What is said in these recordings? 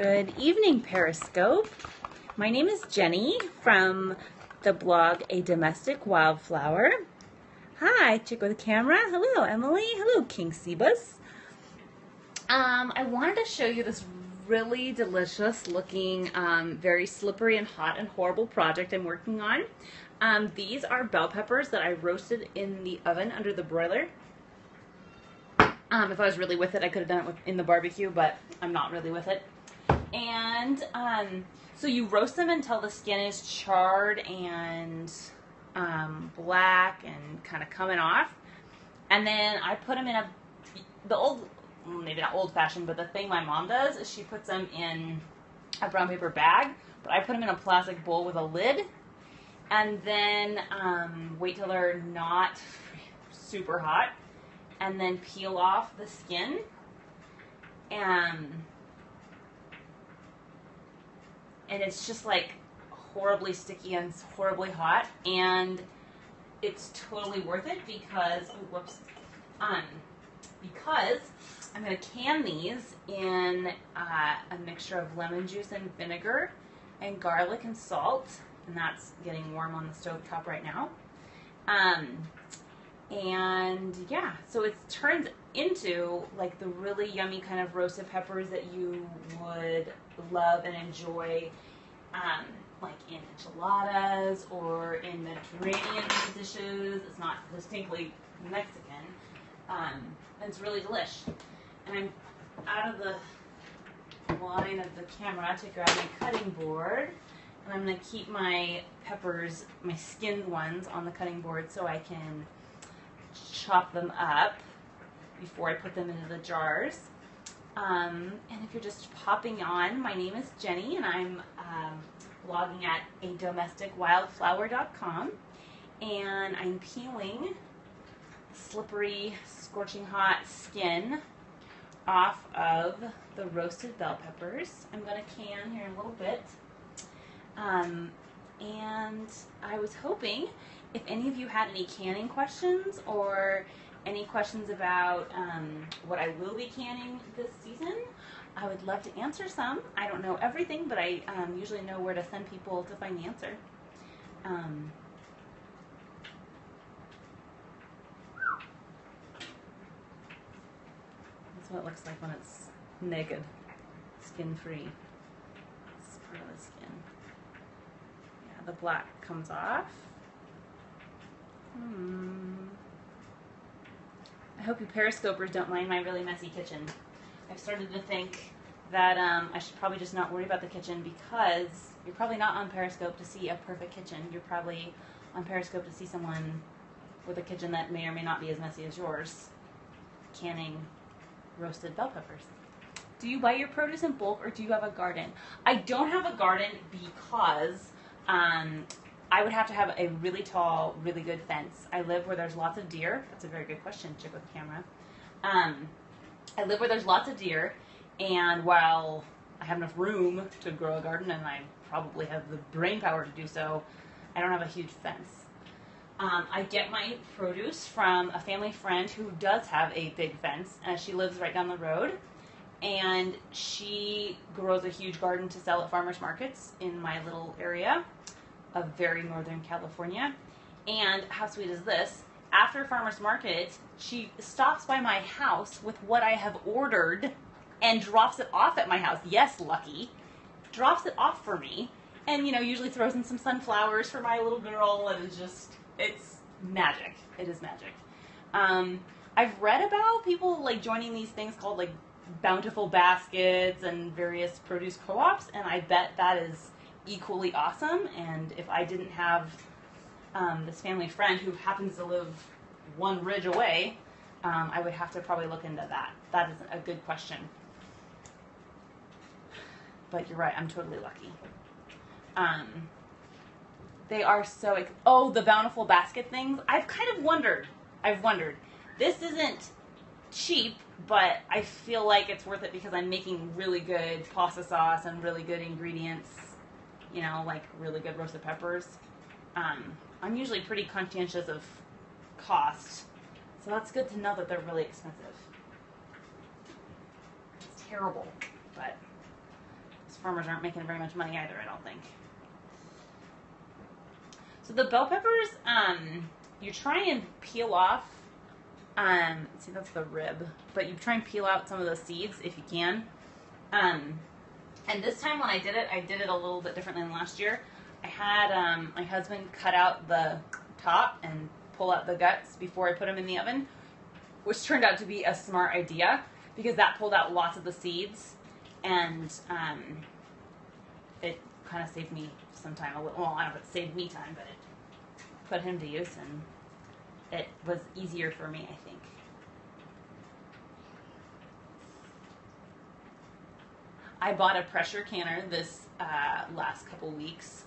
Good evening, Periscope. My name is Jenny from the blog A Domestic Wildflower. Hi, chick with camera. Hello, Emily. Hello, King Sebus. Um, I wanted to show you this really delicious looking, um, very slippery and hot and horrible project I'm working on. Um, these are bell peppers that I roasted in the oven under the broiler. Um, if I was really with it, I could have done it with, in the barbecue, but I'm not really with it. And um, so you roast them until the skin is charred and um, black and kind of coming off. And then I put them in a, the old, maybe not old fashioned, but the thing my mom does is she puts them in a brown paper bag, but I put them in a plastic bowl with a lid. And then um, wait till they're not super hot and then peel off the skin. And and it's just like horribly sticky and horribly hot and it's totally worth it because oh, whoops um because I'm going to can these in uh, a mixture of lemon juice and vinegar and garlic and salt and that's getting warm on the stove top right now. Um, and yeah so it turns into like the really yummy kind of roasted peppers that you would love and enjoy um, like in enchiladas or in Mediterranean dishes. It's not distinctly Mexican. Um, it's really delish. And I'm out of the line of the camera to grab my cutting board. And I'm going to keep my peppers, my skinned ones, on the cutting board so I can chop them up before I put them into the jars. Um, and if you're just popping on, my name is Jenny, and I'm um, blogging at a domesticwildflower.com. And I'm peeling slippery, scorching hot skin off of the roasted bell peppers. I'm going to can here in a little bit. Um, and I was hoping if any of you had any canning questions or any questions about um, what I will be canning this season, I would love to answer some. I don't know everything, but I um, usually know where to send people to find the answer. Um, that's what it looks like when it's naked, skin free. Part of the skin. Yeah, the black comes off. Hmm. I hope you periscopers don't mind my really messy kitchen. I've started to think that um, I should probably just not worry about the kitchen because you're probably not on Periscope to see a perfect kitchen. You're probably on Periscope to see someone with a kitchen that may or may not be as messy as yours canning roasted bell peppers. Do you buy your produce in bulk or do you have a garden? I don't have a garden because um, I would have to have a really tall, really good fence. I live where there's lots of deer. That's a very good question, chick with camera. Um, I live where there's lots of deer, and while I have enough room to grow a garden, and I probably have the brain power to do so, I don't have a huge fence. Um, I get my produce from a family friend who does have a big fence, and she lives right down the road. And she grows a huge garden to sell at farmers markets in my little area of very northern California. And how sweet is this? After farmers market, she stops by my house with what I have ordered and drops it off at my house. Yes, Lucky. Drops it off for me. And, you know, usually throws in some sunflowers for my little girl. And it's just, it's magic. It is magic. Um, I've read about people like joining these things called like bountiful baskets and various produce co-ops, and I bet that is equally awesome. And if I didn't have um, this family friend who happens to live one ridge away, um, I would have to probably look into that. That is a good question. But you're right, I'm totally lucky. Um, they are so. Ex- oh, the bountiful basket things. I've kind of wondered. I've wondered. This isn't cheap, but I feel like it's worth it because I'm making really good pasta sauce and really good ingredients you know, like really good roasted peppers. Um, I'm usually pretty conscientious of cost, so that's good to know that they're really expensive. It's terrible, but farmers aren't making very much money either, I don't think. So the bell peppers, um, you try and peel off. Um, see, that's the rib, but you try and peel out some of the seeds if you can. Um, and this time when I did it, I did it a little bit differently than last year. I had um, my husband cut out the top and pull out the guts before I put them in the oven, which turned out to be a smart idea because that pulled out lots of the seeds and um, it kind of saved me some time. A little, well, I don't know if it saved me time, but it put him to use and it was easier for me, I think. I bought a pressure canner this uh, last couple weeks,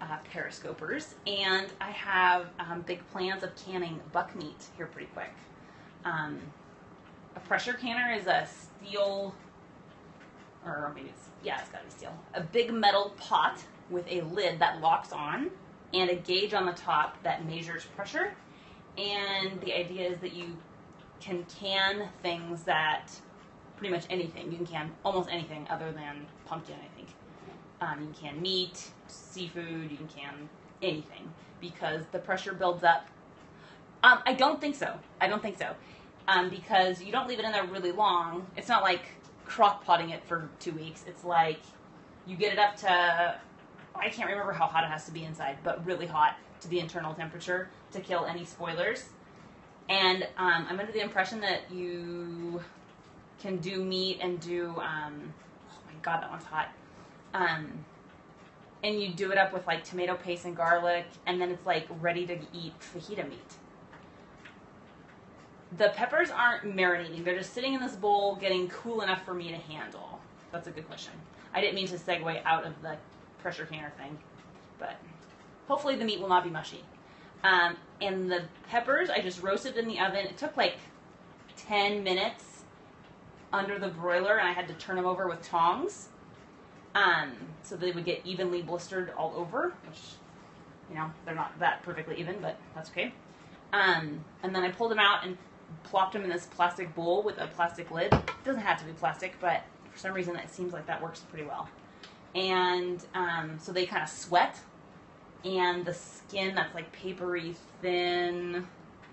uh, periscopers, and I have um, big plans of canning buck meat here pretty quick. Um, a pressure canner is a steel, or maybe it's, yeah, it's gotta be steel, a big metal pot with a lid that locks on and a gauge on the top that measures pressure. And the idea is that you can can things that pretty much anything. You can can almost anything other than pumpkin, I think. Um, you can can meat, seafood, you can can anything because the pressure builds up. Um, I don't think so. I don't think so. Um, because you don't leave it in there really long. It's not like crock potting it for two weeks. It's like you get it up to, I can't remember how hot it has to be inside, but really hot to the internal temperature to kill any spoilers. And um, I'm under the impression that you can do meat and do um, oh my god that one's hot. Um, and you do it up with like tomato paste and garlic and then it's like ready to eat fajita meat. The peppers aren't marinating. They're just sitting in this bowl getting cool enough for me to handle. That's a good question. I didn't mean to segue out of the pressure canner thing but hopefully the meat will not be mushy. Um, and the peppers i just roasted in the oven. It took like 10 minutes under the broiler and I had to turn them over with tongs. Um, so they would get evenly blistered all over, which, you know, they're not that perfectly even, but that's okay. Um, and then I pulled them out and plopped them in this plastic bowl with a plastic lid. It doesn't have to be plastic, but for some reason it seems like that works pretty well. And um, so they kind of sweat, and the skin that's like papery thin,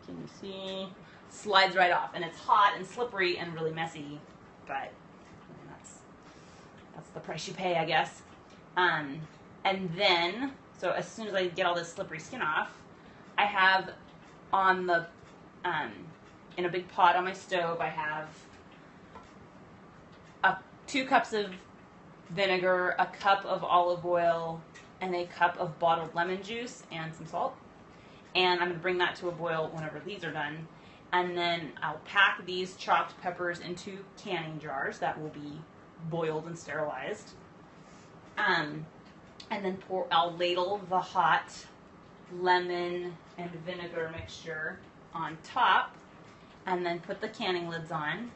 can you see? Slides right off, and it's hot and slippery and really messy but that's that's the price you pay, I guess. Um, and then, so as soon as I get all this slippery skin off, I have on the um, in a big pot on my stove. I have a, two cups of vinegar, a cup of olive oil, and a cup of bottled lemon juice and some salt. And I'm going to bring that to a boil whenever these are done and then I'll pack these chopped peppers into canning jars that will be boiled and sterilized. Um, and then pour, I'll ladle the hot lemon and vinegar mixture on top, and then put the canning lids on,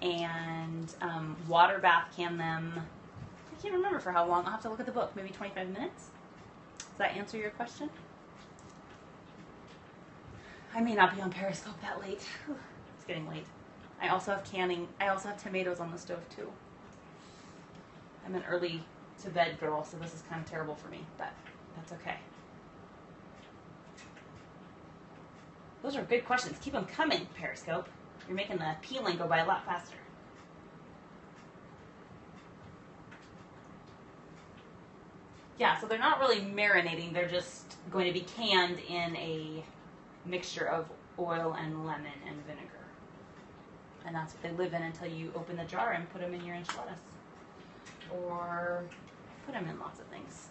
and um, water bath can them. I can't remember for how long. I'll have to look at the book. Maybe 25 minutes. Does that answer your question? I may not be on Periscope that late. it's getting late. I also have canning. I also have tomatoes on the stove too. I'm an early to bed girl, so this is kind of terrible for me, but that's okay. Those are good questions. Keep them coming, Periscope. You're making the peeling go by a lot faster. Yeah, so they're not really marinating. They're just going to be canned in a mixture of oil and lemon and vinegar. And that's what they live in until you open the jar and put them in your enchiladas. Or put them in lots of things.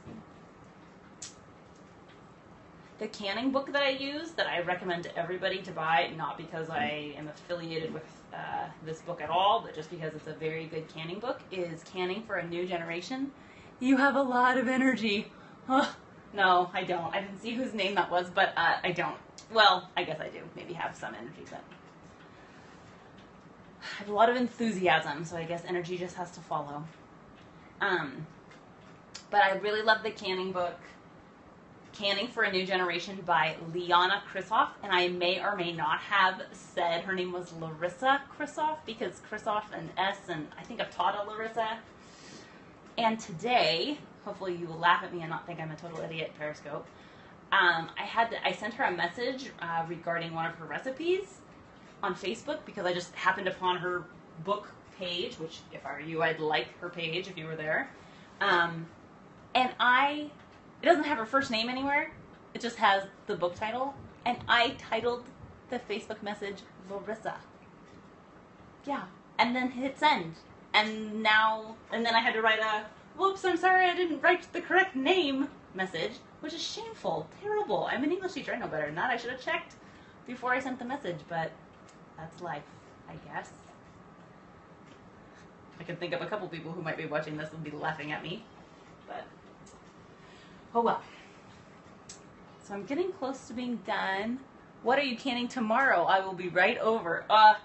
The canning book that I use, that I recommend to everybody to buy, not because I am affiliated with uh, this book at all, but just because it's a very good canning book, is Canning for a New Generation. You have a lot of energy. Huh. No, I don't. I didn't see whose name that was, but uh, I don't. Well, I guess I do. Maybe have some energy, but I have a lot of enthusiasm, so I guess energy just has to follow. Um, but I really love the canning book, Canning for a New Generation by Liana Krissoff, and I may or may not have said her name was Larissa Krissoff because Krissoff and S, and I think I've taught a Larissa. and today, hopefully you will laugh at me and not think I'm a total idiot, Periscope. Um, I had to, I sent her a message uh, regarding one of her recipes on Facebook because I just happened upon her book page, which if I were you, I'd like her page if you were there. Um, and I, it doesn't have her first name anywhere. It just has the book title, and I titled the Facebook message Larissa. Yeah, and then hit send, and now, and then I had to write a, whoops, I'm sorry, I didn't write the correct name message, which is shameful, terrible. I'm an English teacher, I know better than that. I should have checked before I sent the message, but that's life, I guess. I can think of a couple people who might be watching this and be laughing at me, but oh well. So I'm getting close to being done. What are you canning tomorrow? I will be right over. Uh,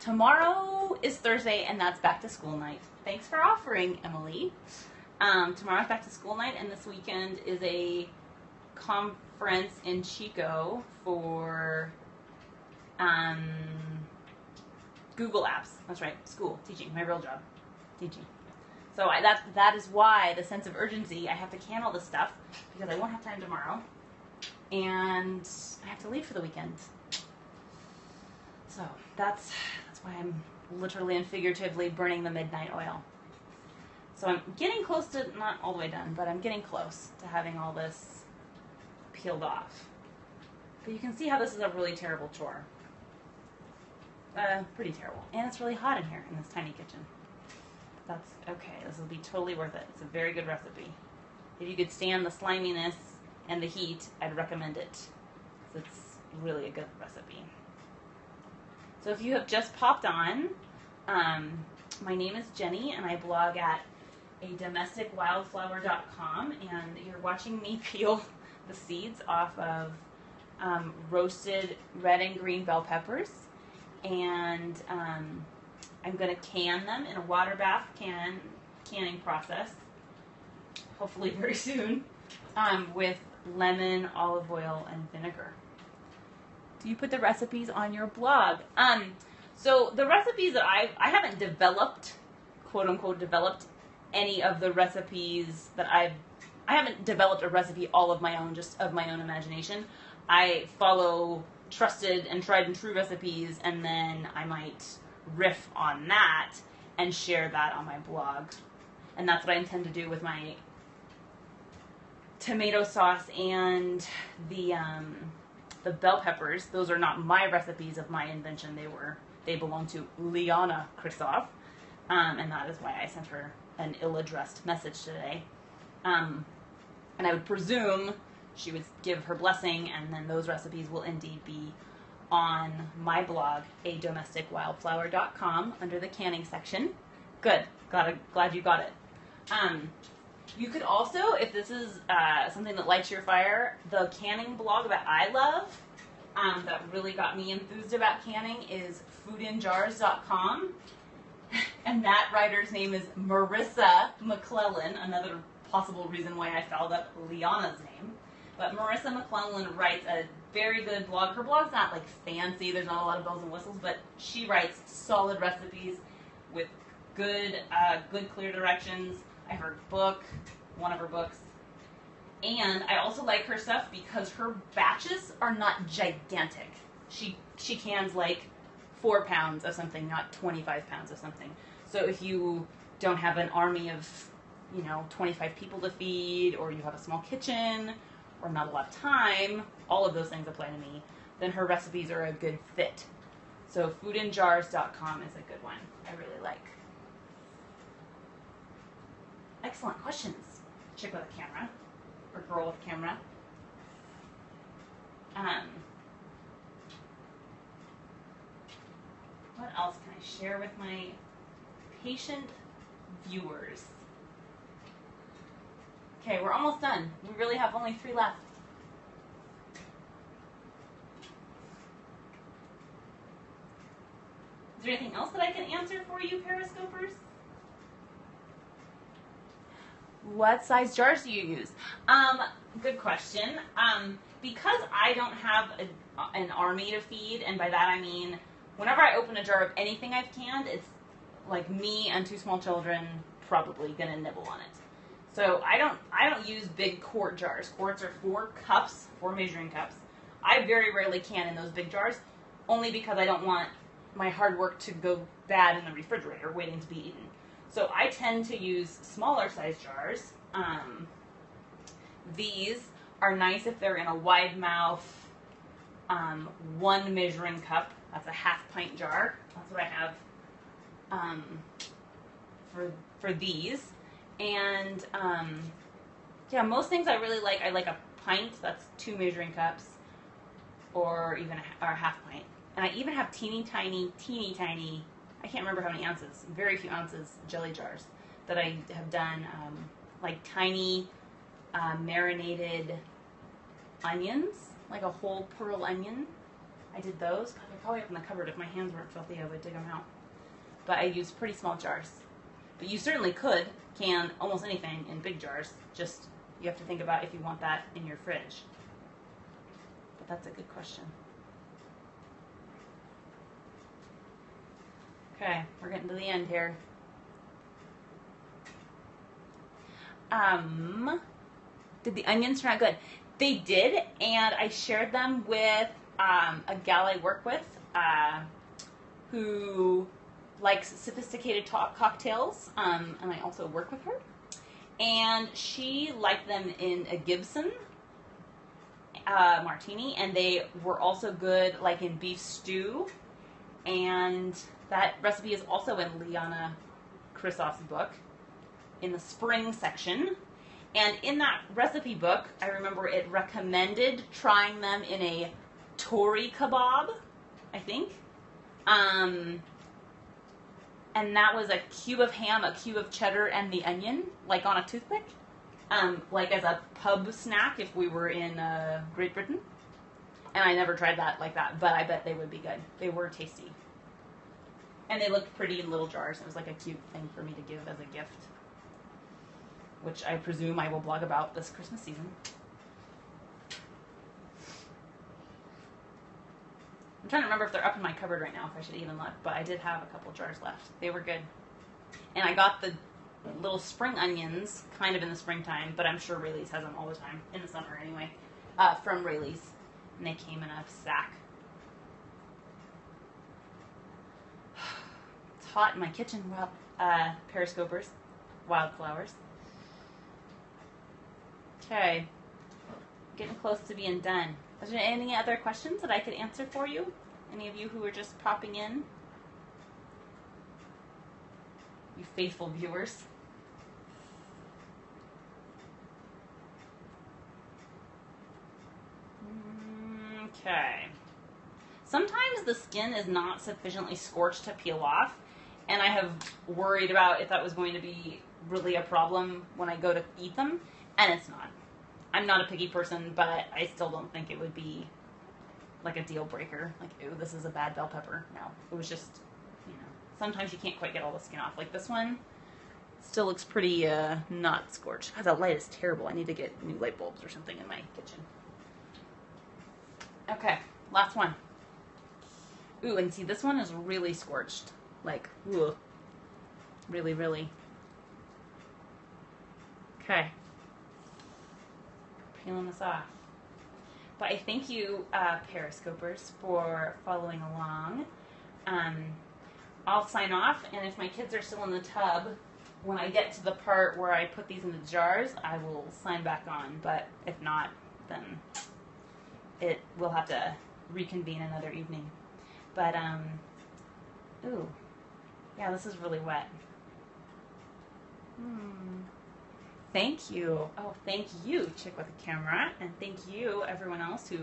tomorrow is Thursday, and that's back to school night. Thanks for offering, Emily. Um, tomorrow's back to school night, and this weekend is a conference in Chico for um, Google Apps. That's right, school, teaching, my real job, teaching. So I, that that is why the sense of urgency. I have to can all this stuff because I won't have time tomorrow, and I have to leave for the weekend. So that's that's why I'm literally and figuratively burning the midnight oil. So I'm getting close to not all the way done, but I'm getting close to having all this peeled off. But you can see how this is a really terrible chore. Uh, pretty terrible. And it's really hot in here in this tiny kitchen. That's okay. This will be totally worth it. It's a very good recipe. If you could stand the sliminess and the heat, I'd recommend it. It's really a good recipe. So if you have just popped on, um, my name is Jenny and I blog at a domesticwildflower.com and you're watching me peel the seeds off of um, roasted red and green bell peppers and um, I'm going to can them in a water bath can canning process, hopefully very soon, um, with lemon, olive oil, and vinegar. Do you put the recipes on your blog? Um, so the recipes that I I haven't developed, quote unquote, developed any of the recipes that I've I haven't developed a recipe all of my own, just of my own imagination. I follow trusted and tried and true recipes, and then I might riff on that and share that on my blog. And that's what I intend to do with my tomato sauce and the um, the bell peppers. Those are not my recipes of my invention. They were they belong to Liana Kristoff, um, and that is why I sent her an ill-addressed message today. Um, and I would presume she would give her blessing, and then those recipes will indeed be on my blog, a domesticwildflower.com, under the canning section. Good. Glad, glad you got it. Um, you could also, if this is uh, something that lights your fire, the canning blog that I love, um, that really got me enthused about canning, is foodinjars.com. And that writer's name is Marisa McClellan, another possible reason why I fouled up Liana's name. But Marisa McClellan writes a very good blog. Her blog's not like fancy, there's not a lot of bells and whistles, but she writes solid recipes with good, uh, good clear directions. I have her book, one of her books. And I also like her stuff because her batches are not gigantic. She she cans like four pounds of something, not 25 pounds of something. So if you don't have an army of, you know, 25 people to feed, or you have a small kitchen, or not a lot of time, all of those things apply to me, then her recipes are a good fit. So foodinjars.com is a good one. I really like. Excellent questions. Chick with a camera, or girl with camera. Um, what else can I share with my patient viewers? Okay, we're almost done. We really have only three left. Is there anything else that I can answer for you, Periscopers? What size jars do you use? Um, good question. Um, because I don't have a, an army to feed, and by that I mean whenever I open a jar of anything I've canned, it's like me and two small children probably gonna nibble on it. So I don't I don't use big quart jars. Quarts are four cups, four measuring cups. I very rarely can in those big jars, only because I don't want my hard work to go bad in the refrigerator waiting to be eaten. So I tend to use smaller size jars. Um, these are nice if they're in a wide mouth, um, one measuring cup. That's a half pint jar. That's what I have um, for for these. And um, yeah, most things I really like. I like a pint. That's two measuring cups, or even a, or a half pint. And I even have teeny tiny, teeny tiny. I can't remember how many ounces. Very few ounces jelly jars that I have done. Um, like tiny uh, marinated onions, like a whole pearl onion. I did those. They're probably up in the cupboard. If my hands weren't filthy, I would dig them out. But I use pretty small jars. But you certainly could can almost anything in big jars. Just you have to think about if you want that in your fridge. But that's a good question. Okay, we're getting to the end here. Um, did the onions turn out good? They did, and I shared them with um, a gal I work with uh, who likes sophisticated talk cocktails, um, and I also work with her. And she liked them in a Gibson uh, martini, and they were also good like in beef stew. And that recipe is also in Liana Kristoff's book in the spring section. And in that recipe book, I remember it recommended trying them in a tori kebab, I think. Um, and that was a cube of ham, a cube of cheddar, and the onion, like on a toothpick, um, like as a pub snack if we were in uh, Great Britain. And I never tried that like that, but I bet they would be good. They were tasty. And they looked pretty in little jars. It was like a cute thing for me to give as a gift which I presume I will blog about this Christmas season. I'm trying to remember if they're up in my cupboard right now, if I should even look, but I did have a couple jars left. They were good. And I got the little spring onions kind of in the springtime, but I'm sure Raley's has them all the time, in the summer anyway, uh, from Raley's. And they came in a sack. It's hot in my kitchen. Well, uh, periscopers, wildflowers. Okay. Getting close to being done. Is there any other questions that I could answer for you? Any of you who are just popping in? You faithful viewers. Okay. Sometimes the skin is not sufficiently scorched to peel off, and I have worried about if that was going to be really a problem when I go to eat them and it's not. I'm not a picky person, but I still don't think it would be like a deal breaker. Like, ooh, this is a bad bell pepper. No, it was just, you know, sometimes you can't quite get all the skin off. Like this one still looks pretty uh, not scorched. God, that light is terrible. I need to get new light bulbs or something in my kitchen. Okay, last one. Ooh, and see, this one is really scorched. Like, ooh. Really, really. Okay peeling this off. But I thank you, uh, Periscopers, for following along. Um, I'll sign off, and if my kids are still in the tub, when I get to the part where I put these in the jars, I will sign back on. But if not, then it will have to reconvene another evening. But um, ooh, yeah, this is really wet. Hmm thank you. Oh, thank you, Chick with a Camera, and thank you, everyone else who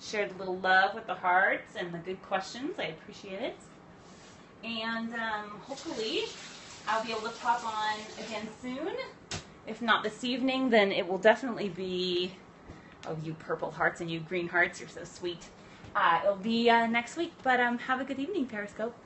shared a little love with the hearts and the good questions. I appreciate it. And um, hopefully, I'll be able to pop on again soon. If not this evening, then it will definitely be. Oh, you purple hearts and you green hearts, you're so sweet. Uh, it'll be uh, next week, but um, have a good evening, Periscope.